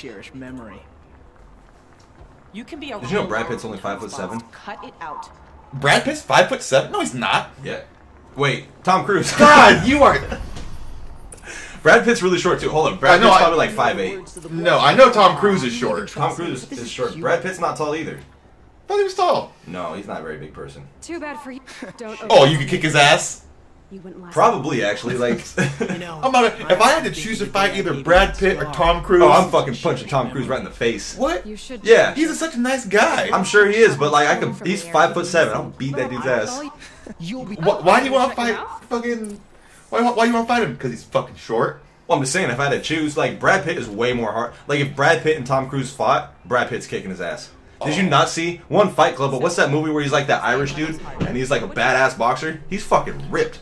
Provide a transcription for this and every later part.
cherish memory. You can be a Did you know Brad Pitt's only five foot seven? Cut it out. Brad Pitt's five foot seven. No, he's not. Yeah. Wait, Tom Cruise. God, you are. Brad Pitt's really short too. Hold on, I Brad know, Pitt's I- probably like five eight. No, I know Tom Cruise is short. Tom Cruise is short. Brad Pitt's not tall either. thought he was tall. No, he's not a very big person. Too bad for you. Don't. Oh, you could kick his ass. You wouldn't last. Probably actually, like. You know, I'm not. If I had to choose to fight either Brad Pitt or Tom Cruise, oh, I'm fucking punching Tom Cruise right in the face. what? You should. Yeah. He's a, such a nice guy. I'm sure he is, but like I could. He's five foot seven. I'll beat that dude's ass. you'll be. Why, why do you want to fight fucking? Why, why do you want to fight him? Because he's fucking short. Well, I'm just saying, if I had to choose, like Brad Pitt is way more hard. Like if Brad Pitt and Tom Cruise fought, Brad Pitt's kicking his ass. Did you oh. not see one Fight Club? But what's that movie where he's like that Irish dude and he's like a badass boxer? He's fucking ripped.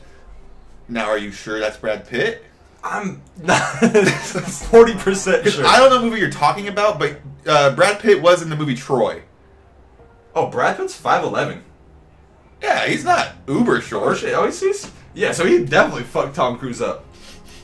Now, are you sure that's Brad Pitt? I'm not forty percent sure. I don't know the movie you're talking about, but uh, Brad Pitt was in the movie Troy. oh, Brad Pitt's five eleven. Yeah, he's not uber Oh short. shit! Oh, he's, he's yeah. So he definitely fucked Tom Cruise up.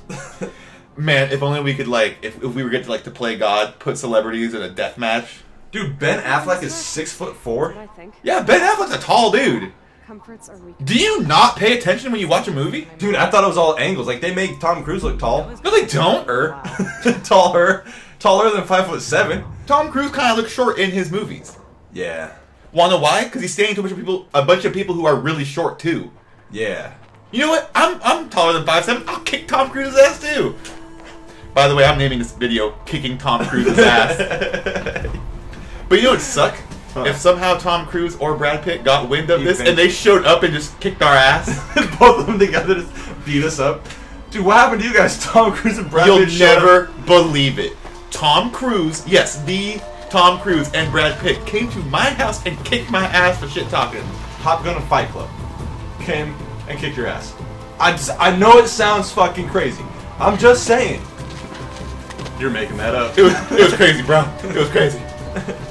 Man, if only we could like, if, if we were get to like to play God, put celebrities in a death match. Dude, Ben Affleck is six foot four. I think. Yeah, Ben Affleck's a tall dude. Comforts are weak. Do you not pay attention when you watch a movie? Dude, I thought it was all angles. Like they make Tom Cruise look tall, No, they don't. Er. or taller, taller than five foot seven. Tom Cruise kind of looks short in his movies. Yeah, Wanna know why? Because he's standing to a bunch of people, a bunch of people who are really short too. yeah. You know what? I'm I'm taller than five seven. I'll kick Tom Cruise's ass too. By the way, I'm naming this video "Kicking Tom Cruise's Ass." But you know what suck? If somehow Tom Cruise or Brad Pitt got wind of You this and they showed up and just kicked our ass, Both of them together just beat us up. Dude, what happened to you guys? Tom Cruise and Brad Pitt? you'll Pitt showed never believe it. Tom Cruise, yes, the Tom Cruise and Brad Pitt came to my house and kicked my ass for shit talking. Top Gun and Fight Club came and kicked your ass. I just, I know it sounds fucking crazy. I'm just saying. You're making that up. It was it was crazy, bro. It was crazy.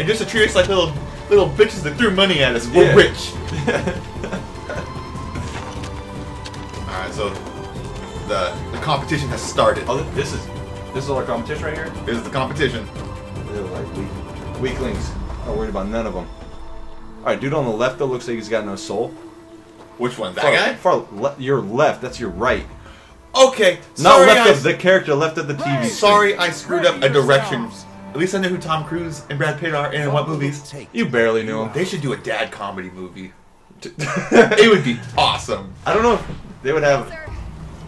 And just to treat us like little little bitches that threw money at us. We're Yeah. rich. Alright, so the the competition has started. oh, this is this is our competition right here. This is the competition. They're like weak, weaklings. Not worried about none of them. All right, dude on the left though looks like he's got no soul. Which one? That Far, guy? far le- your left. That's your right. Okay. Not Sorry, left I, of the character, left of the TV. screen. sorry I screwed up a direction. At least I know who Tom Cruise and Brad Pitt are and in what movies. You barely knew him. They should do a dad comedy movie. It would be awesome. I don't know if they would have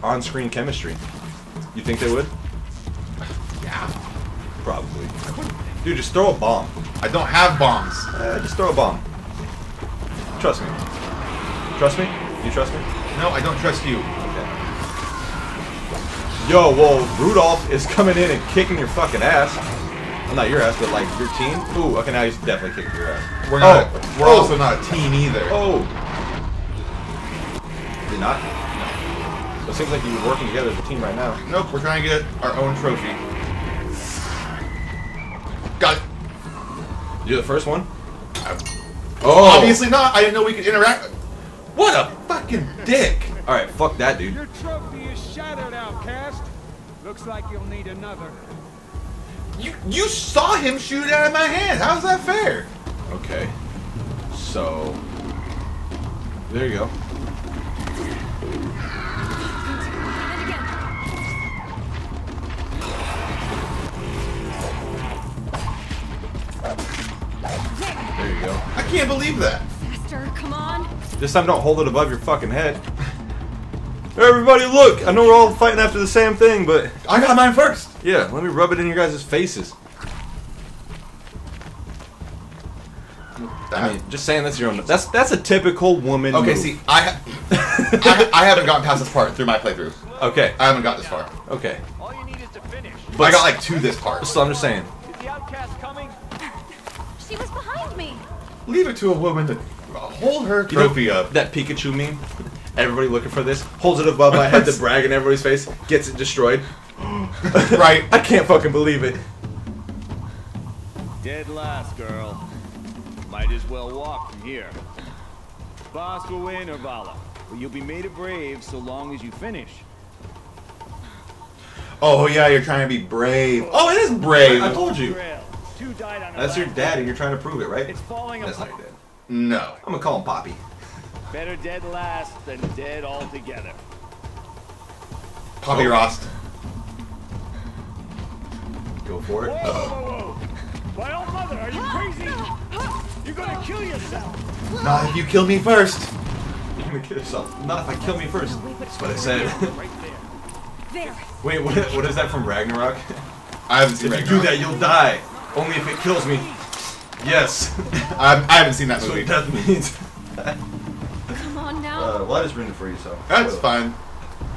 on-screen chemistry. You think they would? Yeah. Probably. Dude, just throw a bomb. I don't have bombs. Uh, just throw a bomb. Trust me. Trust me? You trust me? No, I don't trust you. Okay. Yo, well, Rudolph is coming in and kicking your fucking ass. Well, not your ass, but like your team. Ooh, okay, now he's definitely kicking your ass. We're not. Oh. We're Oh. also not a team either. Oh! Did not? No. So it seems like you're working together as a team right now. Nope, we're trying to get our own trophy. Got it. You're the first one? Oh. Obviously not. I didn't know we could interact. What a fucking dick. Alright, fuck that dude. Your trophy is shattered, outcast. Looks like you'll need another. You you saw him shoot it out of my hand. How's that fair? Okay. So. There you go. There you go. I can't believe that. Faster, come on. This time don't hold it above your fucking head. Everybody look! I know we're all fighting after the same thing, but I got mine first. yeah, let me rub it in your guys' faces. I mean, just saying that's your own. That's that's a typical woman. Okay, move. see, I, ha- I I haven't gotten past this part through my playthrough. Okay, I haven't got this far. okay. All you need is to finish. But I got like to this part. So I'm just saying. Is the outcast coming? She was behind me. Leave it to a woman to hold her You know trophy up. That Pikachu meme. Everybody looking for this. Holds it above my head to brag in everybody's face. Gets it destroyed. right. I can't fucking believe it. Dead last, girl. Might as well walk from here. Boss will win, Urvala. But you'll be made a brave so long as you finish. Oh yeah, you're trying to be brave. Oh, it is brave. I told you. Two died on That's your last dad, and you're trying to prove it, right? It's falling That's not apart. your dad. No. I'm gonna call him Poppy. Better dead last than dead altogether. Poppy Oh. Rost. Go for it. whoa, whoa, whoa! My old mother, are you crazy? You're gonna kill yourself. Not if you kill me first. You're gonna kill yourself. Not if I kill me first. That's what I said. Right there. There. Wait, what, what is that from Ragnarok? I haven't seen If you do that, you'll die. Only if it kills me. Yes. I, I haven't seen that That's what movie. death means. Come on now. Uh, well, I just ruined it for you, so. That's fine.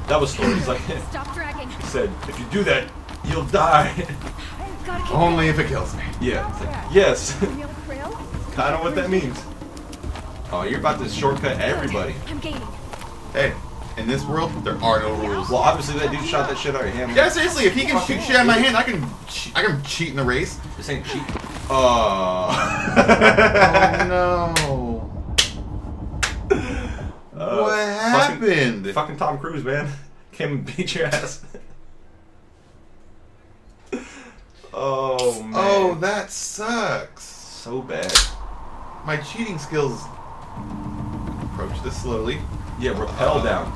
That was stories like Stop dragging. He said. If you do that, you'll die. Only if it kills me. yeah. it's like, yes. going. Real thrill? kind of what that means. Oh, you're about to shortcut everybody. I'm gaining. Hey, in this world, there are no rules. Well, obviously that dude shot that shit out of your hand. Yeah, seriously, if he can shoot shit out of my hand, I can, I can cheat in the race. This ain't cheap. Oh. no. Uh, what fucking- happened? Fucking Tom Cruise, man. Came and beat your ass. oh man. Oh, that sucks. so bad. My cheating skills. Approach this slowly. Yeah, rappel down.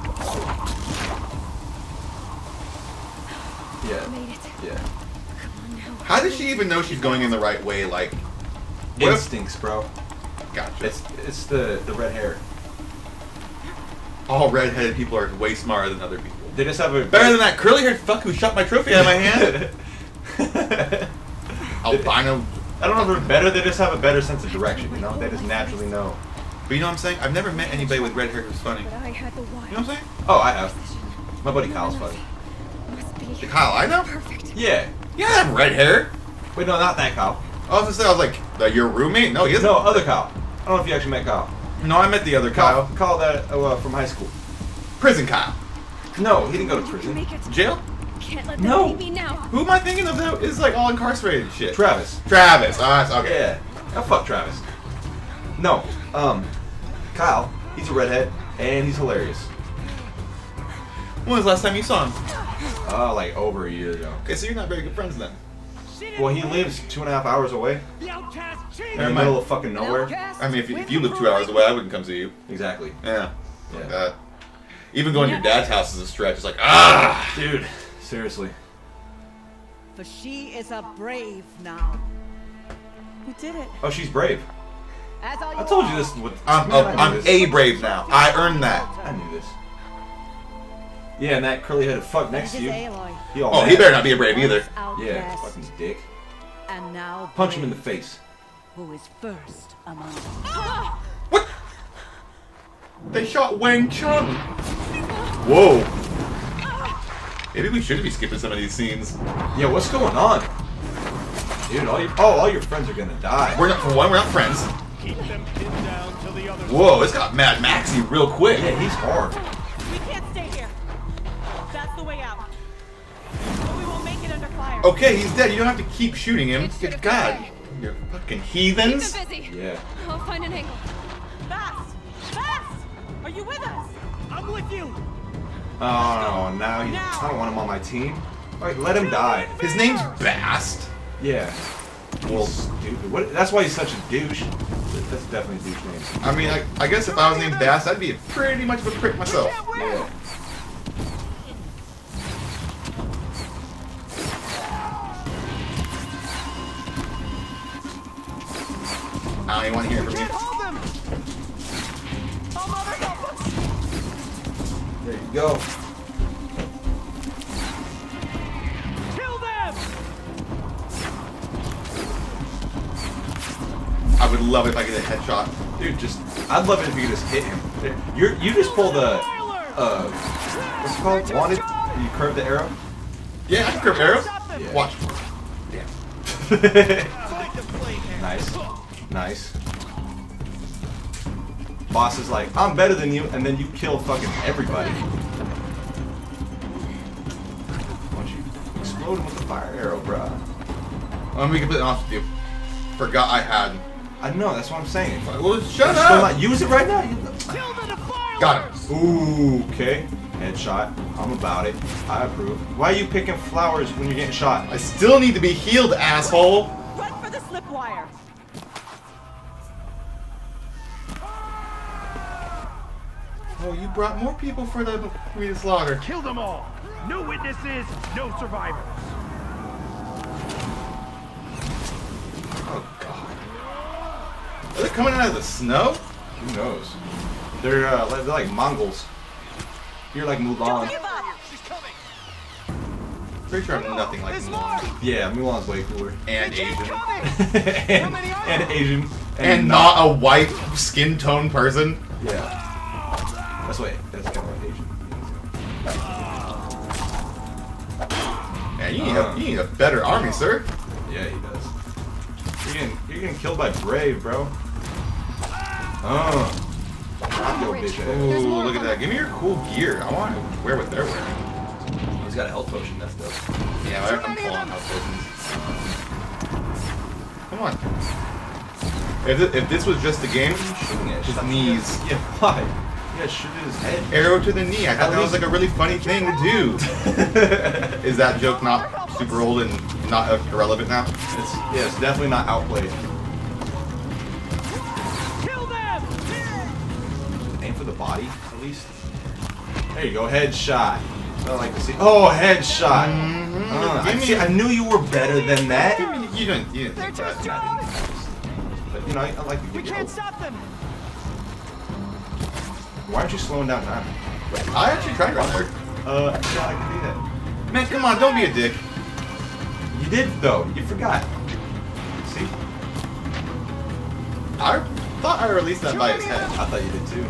Yeah, Made it. yeah. Come on now. How does she even know she's going in the right way? Like, what if- Instincts, bro. gotcha. It's it's the the red hair. All redheaded people are way smarter than other people. They just have a Better than that curly haired fuck who shot my trophy out of my hand. Albino. I don't know if they're better. They just have a better sense of direction. You know, they just naturally know. But you know what I'm saying? I've never met anybody with red hair who's funny. But I had the You know what I'm saying? Oh, I have. My buddy Kyle's funny. The Kyle I know? perfect. Yeah. Yeah, I have red hair. Wait, no, not that Kyle. Oh, I was gonna say, I was like, "The- your roommate? No, he isn't. No, other Kyle. I don't know if you actually met Kyle. No, I met the other Kyle, Kyle. Kyle that uh, from high school. Prison Kyle. No, he didn't go to prison. make it. Jail? Can't No. beat me now. Who am I thinking of that is like all incarcerated and shit? Travis. Travis. Oh, that's okay. Yeah. Oh, fuck Travis. No. Um, Kyle. He's a redhead and he's hilarious. When was the last time you saw him? Uh, like over a year ago. Okay, so you're not very good friends then. Well, he lives two and a half hours away The outcast in cheated. the middle of fucking nowhere. I mean, if you, if you live two hours away, I wouldn't come see you. Exactly. Yeah. Yeah. Uh, even going to your dad's house is a stretch. It's like, ah! Dude, seriously. For she is a brave now. You did it. Oh, she's brave. As I told you this. With, I'm, Man, a, I knew I'm this. a brave now. I earned that. I knew this. Yeah, and that curly-headed fuck next to you. He all Oh, he better not be a brave either. Yeah, fucking dick. And now Punch him in the face. Who is first among them? Ah! What? They shot Wang Chung. Whoa. Maybe we should be skipping some of these scenes. Yeah, what's going on? Dude, all your oh, all your friends are gonna die. We're not, for one, we're not friends. Keep them pinned down till the others. Whoa, it's got Mad Maxy real quick. yeah, he's hard. Fire. Okay, he's dead. You don't have to keep shooting him. It Good God. been You fucking Keep heathens. them busy. Yeah. I'll find an angle. Fast! Fast! Are you with us? I'm with you. Oh, now he, I don't want him on my team. All right, let him die. His name's Bast. Yeah. Well, stupid. What? That's why he's such a douche. That's definitely a douche name. I mean, I, I guess if I was named Bast, I'd be pretty much of a prick myself. Yeah. I don't even want to hear from you. Hold them! Oh, mother, help us! There you go. Kill them. I would love it if I get a headshot. Dude, just I'd love it if you could just hit him. You're you just pull the uh what's it called? Wanted? You curve the arrow? Yeah, I can curve arrows. Yeah. Watch. Yeah. nice. Nice. Boss is like, I'm better than you, and then you kill fucking everybody. Why don't you explode him with a fire arrow, bruh? I'm gonna be completely honest with you. Forgot I had. I know, that's what I'm saying. Well, shut Still up. not use it right now. You- Kill. Got it! Ooh, okay. Headshot. I'm about it. I approve. Why are you picking flowers when you're getting shot? I still need to be healed, asshole. Run for the slip wire. Oh, you brought more people for the for me to slaughter. Kill them all. No witnesses, no survivors. Oh god. Are they coming out of the snow? Who knows? They're uh, like- they're like Mongols. You're like Mulan. give up. Pretty sure I'm nothing like Mulan. Yeah, Mulan's way cooler. And Asian. and, and Asian. And not a white skin tone person. Yeah. You need, Uh. a, you need a better army, sir. Yeah, he does. You're getting, you're getting killed by Brave, bro. Oh. Drop your. Ooh, look at that. Give me your cool gear. I want to wear what they're wearing. He's got a health potion. That's dope. Yeah, I- I'm pulling out potions. Come on. If, thi- if this was just a game, Shooting at his knees. Yeah, why? Yeah, shoot at his head. Arrow to the knee. I thought At that was like a really funny thing to do. Is that joke not super old and not uh, irrelevant now? It's, yeah, it's definitely not outplayed. Kill them! Aim for the body, at least. There you go, headshot. I like to see. Oh, headshot. Mhm. Uh, I, see, I knew you were better than that. You didn't, you didn't think that. But you know, I, I like to We can't hope. stop them. Why aren't you slowing down time? I actually tried right there. Uh, yeah, I can do that. Man, come on, don't be a dick. You did though. You forgot. See? I thought I released that by his head. I thought you did too.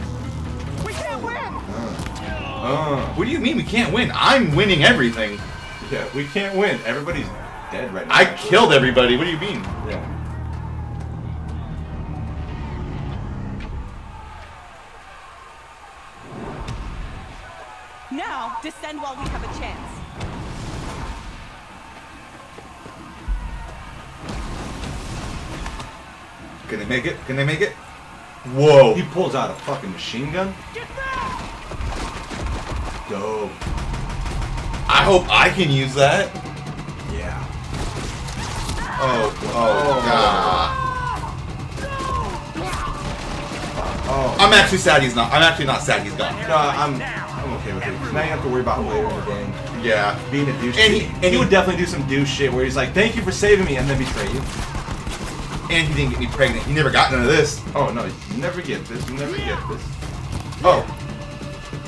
We can't win. Uh, What do you mean we can't win? I'm winning everything. yeah, we can't win. Everybody's dead right now. I killed everybody. What do you mean? Yeah. Descend while we have a chance. Can they make it? Can they make it? Whoa. He pulls out a fucking machine gun. Get back! Dope. I hope I can use that. Yeah. Oh, oh, god. Oh. I'm actually sad he's not. I'm actually not sad he's gone. No, I'm, I'm okay with it. Now you have to worry about later in the game. Yeah. Being a douche. And he- And he, would definitely do some douche shit where he's like, thank you for saving me, and then betray you. And he didn't get me pregnant. He never got none of this. Oh, no, you never get this. You never get this. Oh.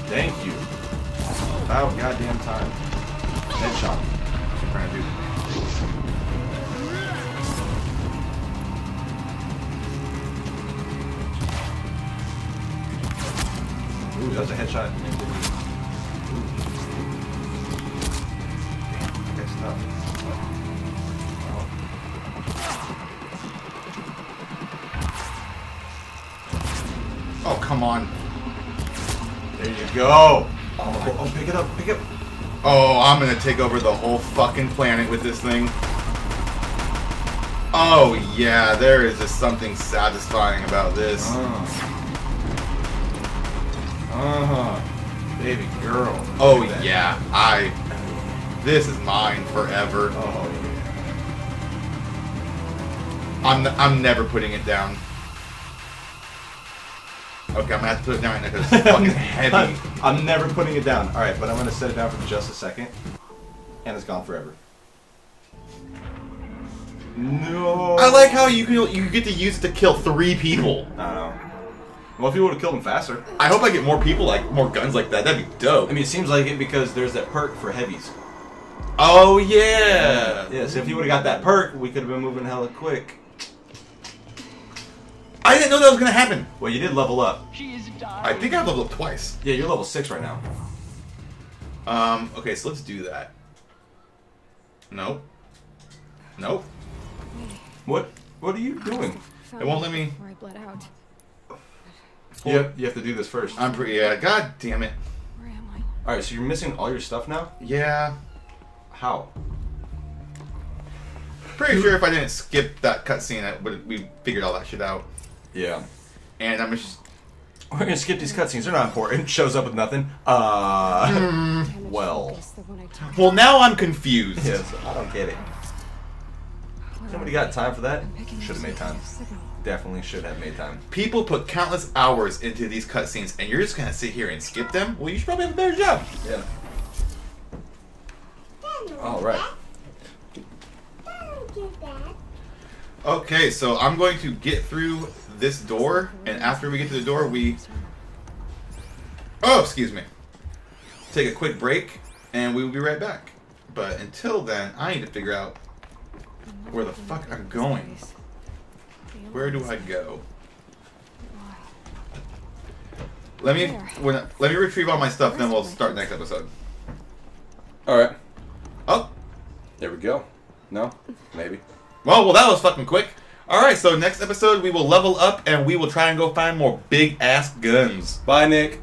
Thank you. About goddamn time. Headshot. What you trying to do? Ooh, that was a headshot. Oh, come on. There you go. Oh, oh, pick it up, pick it up. Oh, I'm gonna take over the whole fucking planet with this thing. Oh, yeah, there is just something satisfying about this. Uh huh. Baby girl. Oh, Look at that. yeah, I. This is mine forever. Oh, yeah. I'm, I'm never putting it down. Okay, I'm gonna have to put it down right now because it's fucking heavy. I'm never putting it down. All right, but I'm gonna set it down for just a second, and it's gone forever. No. I like how you can you get to use it to kill three people. I know. Well, if you would have killed them faster. I hope I get more people like more guns like that. That'd be dope. I mean, it seems like it because there's that perk for heavies. Oh yeah. Yeah, so if you would have got that perk, we could have been moving hella quick. I didn't know that was gonna happen. Well, you did level up. I think I've leveled up twice. Yeah, you're level six right now. Um. Okay, so let's do that. Nope. Nope. What? What are you doing? It won't let me. Where I bled out. You have, you have to do this first. I'm pretty. Yeah. God damn it. Where am I? All right, so you're missing all your stuff now. Yeah. How? Pretty sure if I didn't skip that cutscene, that would we figured all that shit out. Yeah. And I'm just. We're gonna skip these cutscenes. They're not important. Shows up with nothing. Uh, well, Well, now I'm confused. yes, I don't get it. Somebody got time for that? Should have made time. Definitely should have made time. People put countless hours into these cutscenes, and you're just gonna sit here and skip them? Well, you should probably have a better job. Yeah. All right. Okay, so I'm going to get through this door, and after we get to the door, we. Oh, excuse me. Take a quick break, and we will be right back. But until then, I need to figure out where the fuck I'm going. Where do I go? Let me when let me retrieve all my stuff, then we'll start next episode. All right. Oh, There we go. No? Maybe. well, well, that was fucking quick. All right, so next episode we will level up and we will try and go find more big ass guns. Bye, Nick.